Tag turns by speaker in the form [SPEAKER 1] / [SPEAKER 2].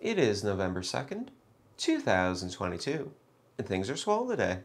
[SPEAKER 1] It is November 2nd, 2022, and things are swell today.